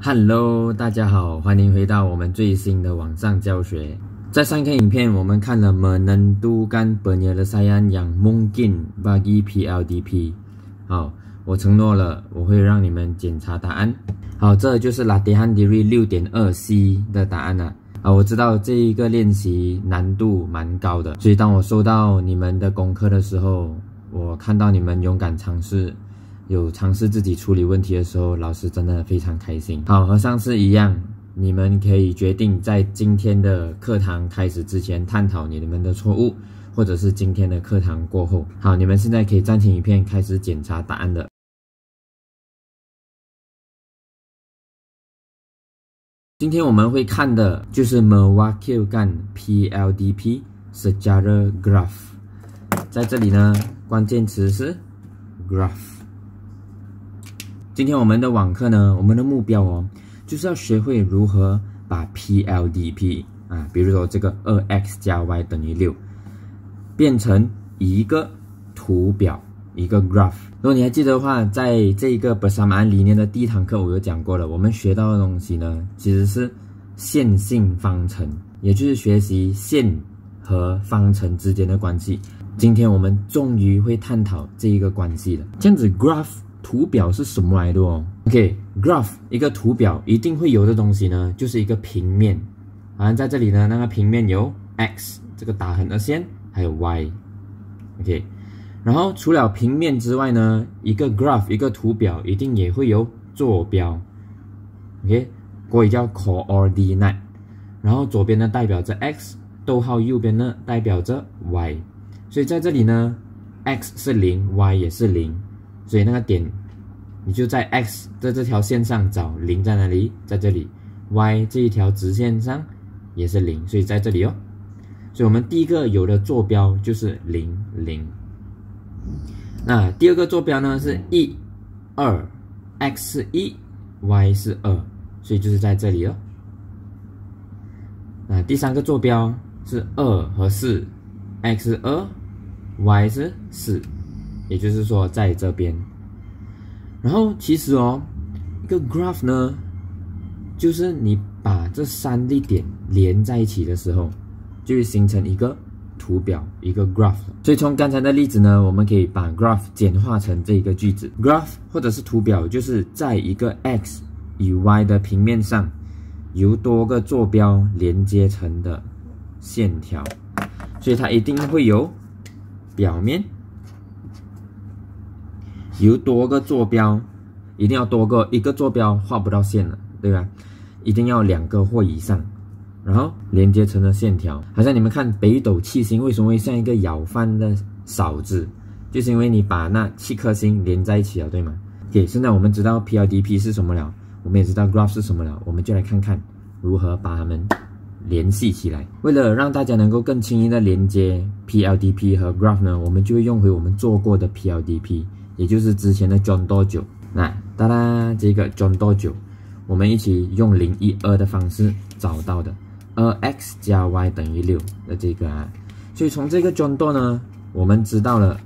Hello，大家好，欢迎回到我们最新的网上教学。在上一个影片，我们看了 menentukan penyelesaian yang mungkin bagi PLDP。好，我承诺了，我会让你们检查答案。好，这就是 Latihan Diri 六点二 C 的答案了。啊，我知道这一个练习难度蛮高的，所以当我收到你们的功课的时候，我看到你们勇敢尝试。有尝试自己处理问题的时候，老师真的非常开心。好，和上次一样，你们可以决定在今天的课堂开始之前探讨你们的错误，或者是今天的课堂过后。好，你们现在可以暂停影片，开始检查答案的。今天我们会看的就是 mewakilkan PLDP secara graph。在这里呢，关键词是 graph。今天我们的网课呢，我们的目标哦，就是要学会如何把 PLDP 啊，比如说这个二 x 加 y 等于六，变成一个图表，一个 graph。如果你还记得的话，在这一个 Besamaan 里面的第一堂课，我有讲过了。我们学到的东西呢，其实是线性方程，也就是学习线和方程之间的关系。今天我们终于会探讨这一个关系了。这样子 graph。图表是什么来的哦？OK，graph 一个图表一定会有的东西呢，就是一个平面。好像在这里呢，那个平面有 x 这个打横的线，还有 y。OK，然后除了平面之外呢，一个 graph 一个图表一定也会有坐标。OK，国语叫 coordinate。然后左边呢代表着 x，逗号右边呢代表着 y。所以在这里呢，x 是零，y 也是零。所以那个点，你就在 x 在这条线上找零在哪里，在这里，y 这一条直线上也是零，所以在这里哦。所以我们第一个有的坐标就是零零。那第二个坐标呢是一二，x 一，y 是二，所以就是在这里哦。那第三个坐标是二和四，x 二，y 是四。也就是说，在这边，然后其实哦，一个 graph 呢，就是你把这三粒点连在一起的时候，就会形成一个图表，一个 graph。所以从刚才的例子呢，我们可以把 graph 简化成这一个句子：graph 或者是图表，就是在一个 x 与 y 的平面上，由多个坐标连接成的线条。所以它一定会有表面。有多个坐标，一定要多个，一个坐标画不到线了，对吧？一定要两个或以上，然后连接成了线条。好像你们看北斗七星为什么会像一个舀饭的勺子，就是因为你把那七颗星连在一起了，对吗？OK，现在我们知道 PLDP 是什么了，我们也知道 graph 是什么了，我们就来看看如何把它们联系起来。为了让大家能够更轻易的连接 PLDP 和 graph 呢，我们就会用回我们做过的 PLDP。也就是之前的 John 多久，那哒啦，这个 John 多久，我们一起用零一二的方式找到的，二 x 加 y 等于六的这个啊，所以从这个 John 多呢，我们知道了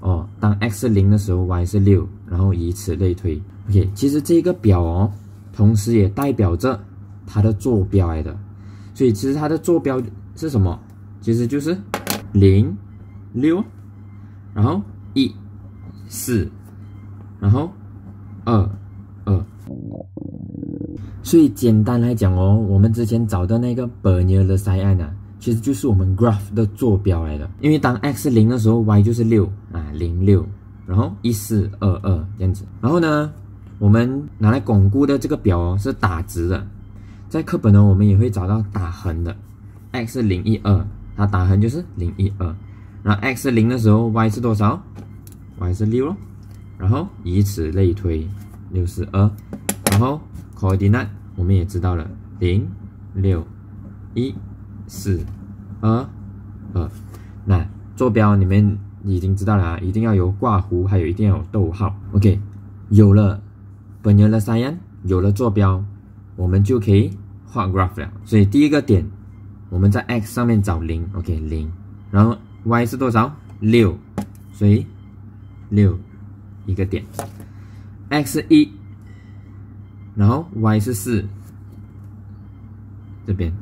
哦，当 x 是零的时候，y 是六，然后以此类推。OK，其实这个表哦，同时也代表着它的坐标来的，所以其实它的坐标是什么？其实就是零六，然后一。四，然后二二，所以简单来讲哦，我们之前找的那个 Bernier 的 sin 啊，其实就是我们 graph 的坐标来的。因为当 x 零的时候，y 就是六啊，零六，然后一四二二这样子。然后呢，我们拿来巩固的这个表哦是打直的，在课本呢我们也会找到打横的，x 零一二，它打横就是零一二，然后 x 零的时候，y 是多少？？y 是六咯，然后以此类推，六是二，然后 coordinate 我们也知道了，零六一四二二，那坐标你们已经知道了啊，一定要有挂弧，还有一定要有逗号。OK，有了本人的 sin，有了坐标，我们就可以画 graph 了。所以第一个点，我们在 x 上面找零，OK 零，然后 y 是多少？六，所以。六一个点，x 一然后 y 是四，这边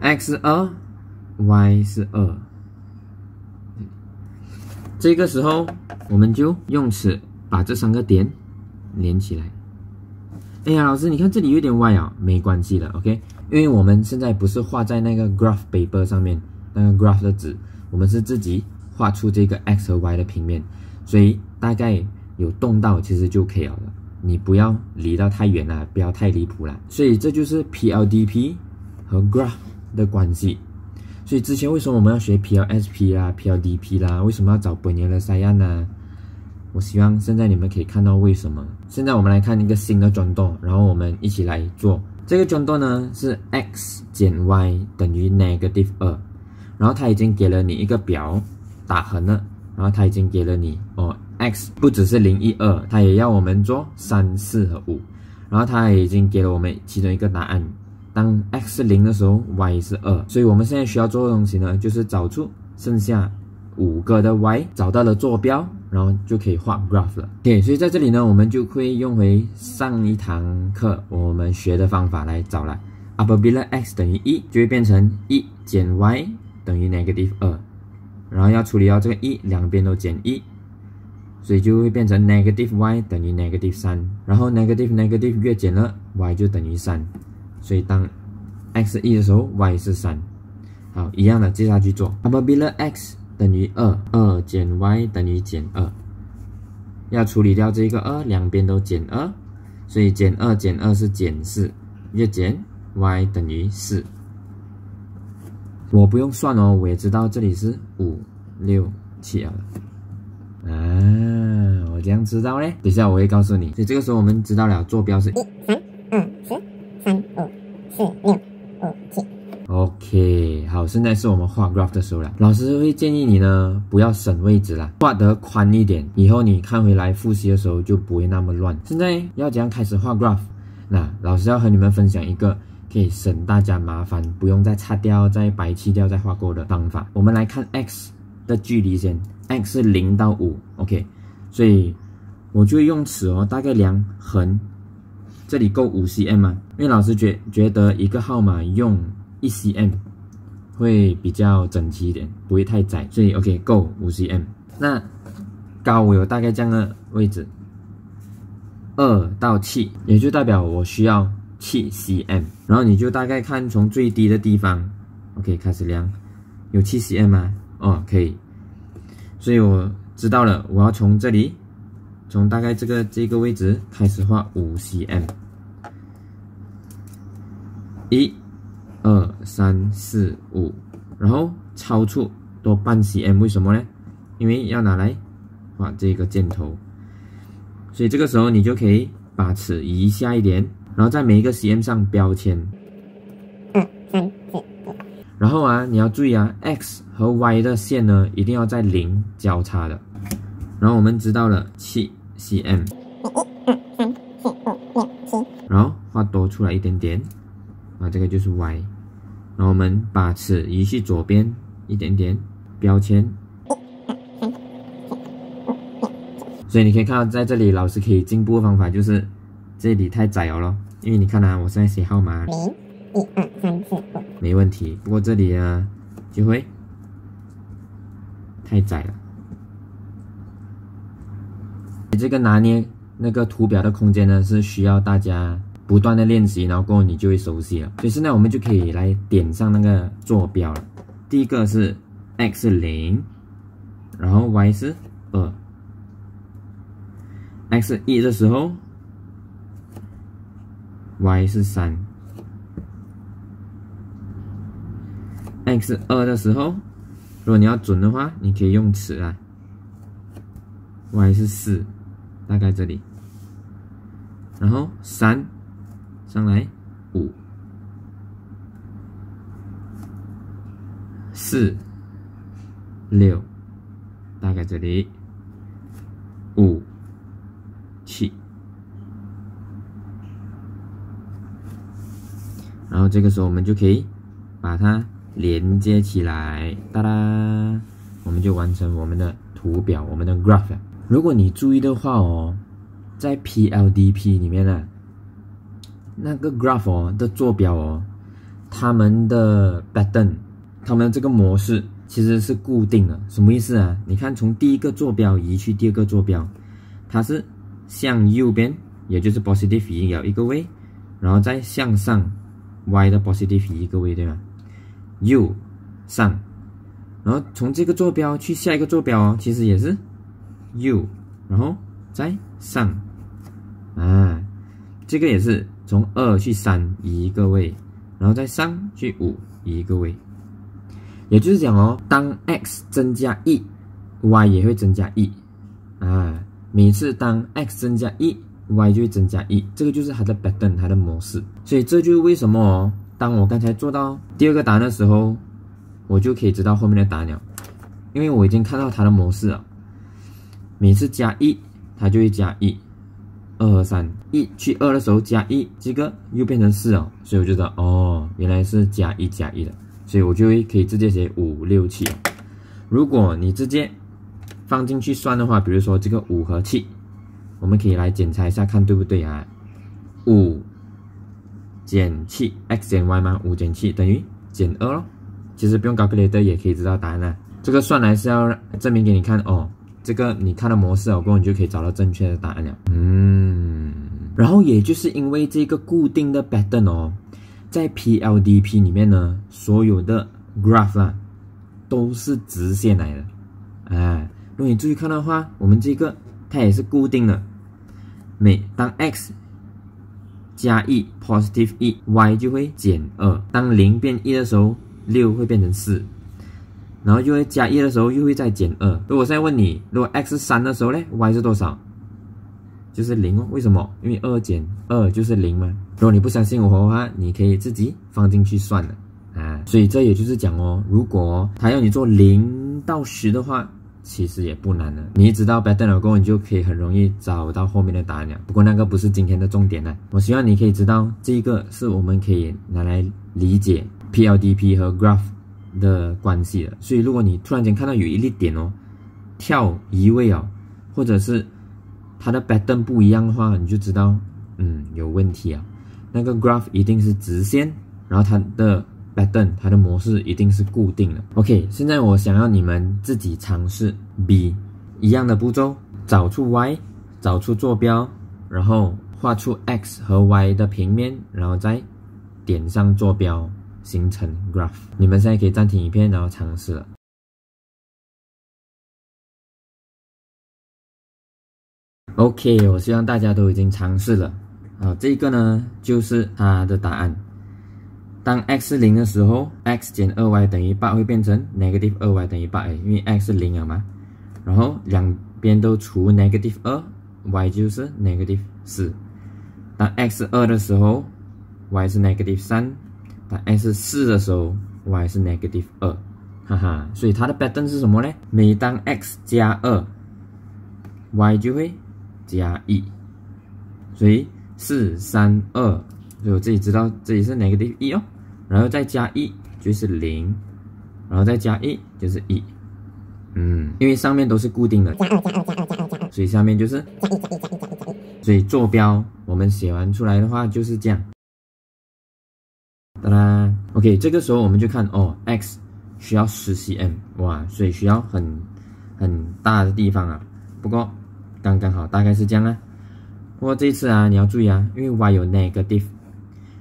x 二，y 是二。这个时候，我们就用尺把这三个点连起来。哎呀，老师，你看这里有点歪啊，没关系的，OK，因为我们现在不是画在那个 graph paper 上面，那个 graph 的纸，我们是自己画出这个 x 和 y 的平面，所以大概有动到其实就可以了，你不要离到太远了，不要太离谱了。所以这就是 PLDP 和 graph 的关系。所以之前为什么我们要学 PLSP 啦、PLDP 啦？为什么要找本年的三样呢？我希望现在你们可以看到为什么。现在我们来看一个新的转动，然后我们一起来做这个转动呢，是 x 减 y 等于 negative 二，然后它已经给了你一个表打横了，然后它已经给了你哦，x 不只是零一二，它也要我们做三四和五，然后它已经给了我们其中一个答案，当 x 是零的时候，y 是二，所以我们现在需要做的东西呢，就是找出剩下。五个的 y 找到了坐标，然后就可以画 graph 了。OK，所以在这里呢，我们就会用回上一堂课我们学的方法来找了。upper b i l a x 等于一，就会变成一减 y 等于 negative 二，然后要处理到这个一两边都减一，所以就会变成 negative y 等于 negative 三，然后 negative negative 越减了 y 就等于三，所以当 x 一的时候 y 是三。好，一样的接下去做 upper b i l a x。等于二，二减 y 等于减二，要处理掉这个二，两边都减二，所以减二减二是减四，越减 y 等于四。我不用算哦，我也知道这里是五六七啊。啊，我这样知道嘞。等下我会告诉你。所以这个时候我们知道了坐标是一三二四三五四六五七。OK，好，现在是我们画 graph 的时候了。老师会建议你呢，不要省位置啦，画得宽一点，以后你看回来复习的时候就不会那么乱。现在要怎样开始画 graph？那老师要和你们分享一个可以省大家麻烦，不用再擦掉、再白漆掉、再画过的方法。我们来看 x 的距离先，x 是零到五，OK，所以我就用尺哦，大概量横，这里够五 cm 吗？因为老师觉觉得一个号码用。一 cm 会比较整齐一点，不会太窄，所以 OK 够五 cm。那高我有大概这样的位置，二到七，也就代表我需要七 cm。然后你就大概看从最低的地方，OK 开始量，有七 cm 吗？哦，可以。所以我知道了，我要从这里，从大概这个这个位置开始画五 cm，一。二三四五，然后超出多半 cm，为什么呢？因为要拿来画这个箭头，所以这个时候你就可以把尺移下一点，然后在每一个 cm 上标签。二三四五。然后啊，你要注意啊，x 和 y 的线呢，一定要在零交叉的。然后我们知道了七 cm。二三四五六七。然后画多出来一点点。啊，这个就是 y，然后我们把尺移去左边一点点，标签。所以你可以看到，在这里老师可以进步的方法就是，这里太窄了咯，因为你看啊，我现在写号码，零一二三四五，没问题。不过这里呢，就会太窄了。你这个拿捏那个图表的空间呢，是需要大家。不断的练习，然后过后你就会熟悉了。所以现在我们就可以来点上那个坐标了。第一个是 x 是零，然后 y 是二。x 一的时候，y 是三；x 二的时候，如果你要准的话，你可以用尺啊，y 是四，大概这里，然后三。上来五四六，大概这里五七，然然后这个时候我们就可以把它连接起来，哒哒，我们就完成我们的图表，我们的 graph。如果你注意的话哦。在 PLDP 里面呢，那个 graph 哦的坐标哦，他们的 pattern，他们的这个模式其实是固定的。什么意思啊？你看，从第一个坐标移去第二个坐标，它是向右边，也就是 positive 移了一个位，然后再向上 y 的 positive 一个位，对吗？右上，然后从这个坐标去下一个坐标哦，其实也是右，然后再上，啊，这个也是从二去三移一个位，然后再上去五移一个位，也就是讲哦，当 x 增加一，y 也会增加一，啊，每次当 x 增加一，y 就会增加一，这个就是它的 pattern，它的模式，所以这就是为什么哦。当我刚才做到第二个答案的时候，我就可以知道后面的答案了，因为我已经看到它的模式了。每次加一，它就会加一，二和三，一去二的时候加一，这个又变成四哦，所以我就知道哦，原来是加一加一的，所以我就会可以直接写五六七。如果你直接放进去算的话，比如说这个五和七，我们可以来检查一下看对不对啊？五。减七 x 减 y 吗？五减七等于减二咯。其实不用搞 a t o r 也可以知道答案了。这个算来是要证明给你看哦。这个你看了模式哦，过后你就可以找到正确的答案了。嗯，然后也就是因为这个固定的 pattern 哦，在 PLDP 里面呢，所有的 graph 啊都是直线来的。哎，如果你注意看的话，我们这个它也是固定的。每当 x 加一 positive 一，y 就会减二。当零变一的时候，六会变成四，然后就会加一的时候又会再减二。如果现在问你，如果 x 三的时候呢，y 是多少？就是零哦。为什么？因为二减二就是零嘛。如果你不相信我的话，你可以自己放进去算了啊。所以这也就是讲哦，如果他要你做零到十的话。其实也不难的，你知道 pattern 了过后，你就可以很容易找到后面的答案了。不过那个不是今天的重点呢。我希望你可以知道，这个是我们可以拿来理解 PLDP 和 graph 的关系的。所以如果你突然间看到有一粒点哦，跳移位哦，或者是它的 pattern 不一样的话，你就知道，嗯，有问题啊。那个 graph 一定是直线，然后它的。Pattern 它的模式一定是固定的。OK，现在我想要你们自己尝试 B 一样的步骤，找出 y，找出坐标，然后画出 x 和 y 的平面，然后再点上坐标，形成 graph。你们现在可以暂停影片，然后尝试了。OK，我希望大家都已经尝试了。啊，这个呢就是它的答案。当 x 是零的时候，x 减二 y 等于八会变成 negative 二 y 等于八，因为 x 是零了嘛。然后两边都除 negative 二，y 就是 negative 四。当 x 二的时候，y 是 negative 三；当 x 四的时候，y 是 negative 二。哈哈，所以它的 pattern 是什么呢？每当 x 加二，y 就会加一。所以四三二。所以我自己知道自己是 negative 一哦，然后再加一就是零，然后再加一就是一，嗯，因为上面都是固定的，加二加二加二加二加二，所以下面就是加一加一加一加一加一，所以坐标我们写完出来的话就是这样，哒啦，OK，这个时候我们就看哦，x 需要十 cm，哇，所以需要很很大的地方啊，不过刚刚好，大概是这样啊，不过这次啊你要注意啊，因为 y 有 negative。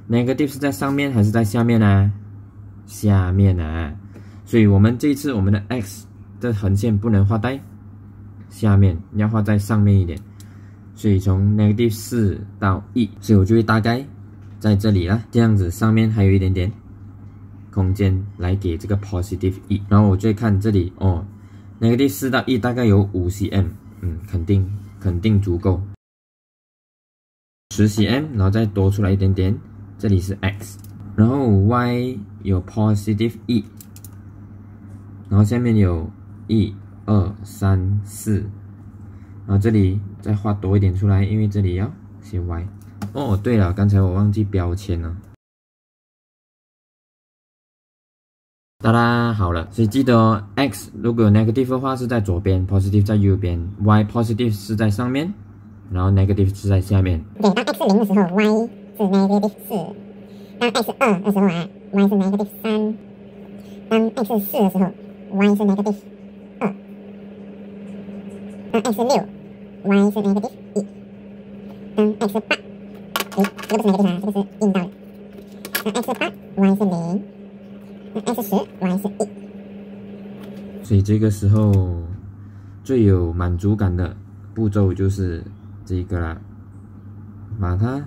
Negative 是在上面还是在下面呢？下面啊，所以我们这一次我们的 x 的横线不能画在下面，要画在上面一点。所以从 negative 四到一，所以我就会大概在这里了，这样子上面还有一点点空间来给这个 positive 一，然后我再看这里哦，negative 四到一大概有五 cm，嗯，肯定肯定足够，十 cm，然后再多出来一点点。这里是 x，然后 y 有 positive e，，然后下面有一二三四，然后这里再画多一点出来，因为这里要写 y。哦，对了，刚才我忘记标签了。哒啦，好了，所以记得哦，x 如果有 negative 的话是在左边，positive 在右边，y positive 是在上面然后 negative 是在下面。对，当 x 零的时候，y 是 negative 四；当 x 二的时候啊，y 是 negative 三；当 x 四的时候，y 是 negative 二；当 x 六，y 是 negative 一；当 x 八，诶，这个不是 negative 啊，这个是印到的。当 x 八，y 是零；当 x 十，y 是一。所以这个时候最有满足感的步骤就是这个啦，把它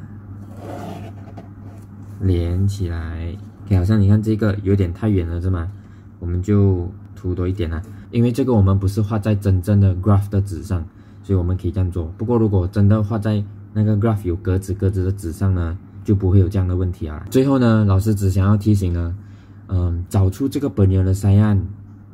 连起来。OK，好像你看这个有点太远了，是吗？我们就涂多一点啦，因为这个我们不是画在真正的 graph 的纸上，所以我们可以这样做。不过如果真的画在那个 graph 有格子格子的纸上呢，就不会有这样的问题啊。最后呢，老师只想要提醒呢，嗯，找出这个本源的筛案。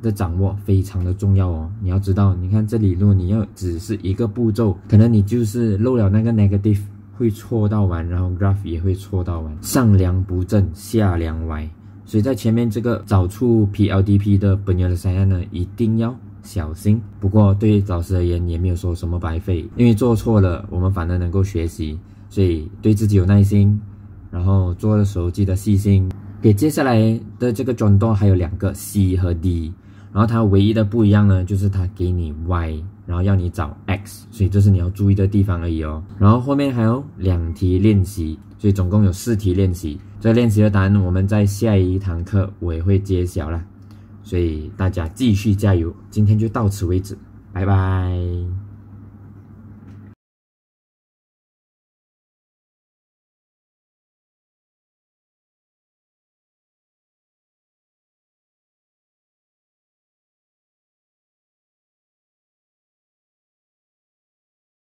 的掌握非常的重要哦，你要知道，你看这里，如果你要只是一个步骤，可能你就是漏了那个 negative 会错到完，然后 graph 也会错到完，上梁不正下梁歪，所以在前面这个找出 PLDP 的本源的筛案呢，一定要小心。不过对于老师而言也没有说什么白费，因为做错了我们反而能够学习，所以对自己有耐心，然后做的时候记得细心。给接下来的这个转动还有两个 C 和 D。然后它唯一的不一样呢，就是它给你 y，然后要你找 x，所以这是你要注意的地方而已哦。然后后面还有两题练习，所以总共有四题练习。这练习的答案我们在下一堂课我也会揭晓啦，所以大家继续加油。今天就到此为止，拜拜。